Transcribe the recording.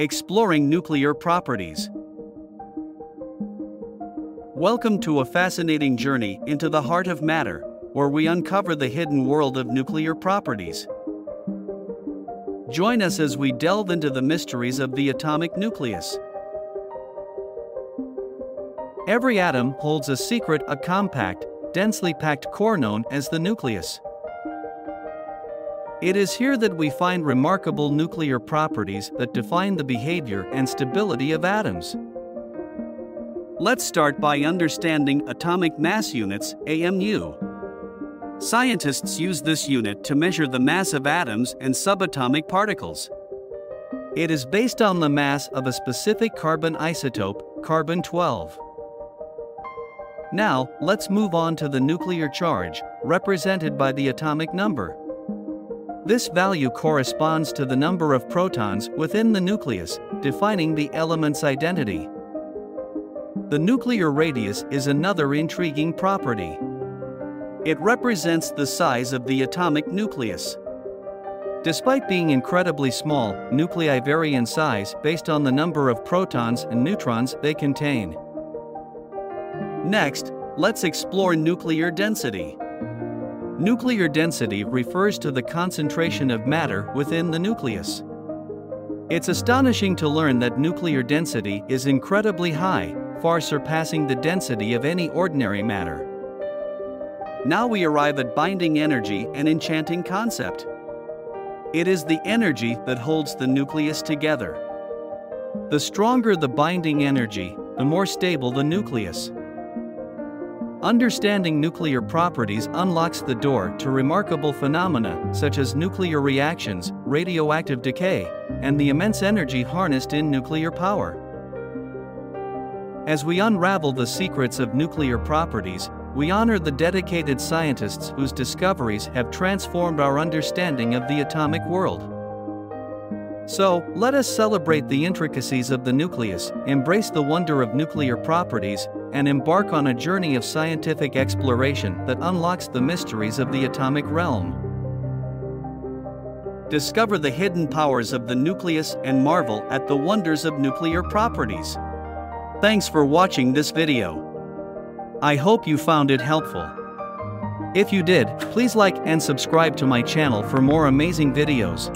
Exploring Nuclear Properties. Welcome to a fascinating journey into the heart of matter, where we uncover the hidden world of nuclear properties. Join us as we delve into the mysteries of the atomic nucleus. Every atom holds a secret, a compact, densely packed core known as the nucleus. It is here that we find remarkable nuclear properties that define the behavior and stability of atoms. Let's start by understanding atomic mass units, AMU. Scientists use this unit to measure the mass of atoms and subatomic particles. It is based on the mass of a specific carbon isotope, carbon 12. Now, let's move on to the nuclear charge, represented by the atomic number. This value corresponds to the number of protons within the nucleus, defining the element's identity. The nuclear radius is another intriguing property. It represents the size of the atomic nucleus. Despite being incredibly small, nuclei vary in size based on the number of protons and neutrons they contain. Next, let's explore nuclear density. Nuclear density refers to the concentration of matter within the nucleus. It's astonishing to learn that nuclear density is incredibly high, far surpassing the density of any ordinary matter. Now we arrive at binding energy, an enchanting concept. It is the energy that holds the nucleus together. The stronger the binding energy, the more stable the nucleus. Understanding nuclear properties unlocks the door to remarkable phenomena such as nuclear reactions, radioactive decay, and the immense energy harnessed in nuclear power. As we unravel the secrets of nuclear properties, we honor the dedicated scientists whose discoveries have transformed our understanding of the atomic world. So, let us celebrate the intricacies of the nucleus, embrace the wonder of nuclear properties, and embark on a journey of scientific exploration that unlocks the mysteries of the atomic realm. Discover the hidden powers of the nucleus and marvel at the wonders of nuclear properties. Thanks for watching this video. I hope you found it helpful. If you did, please like and subscribe to my channel for more amazing videos.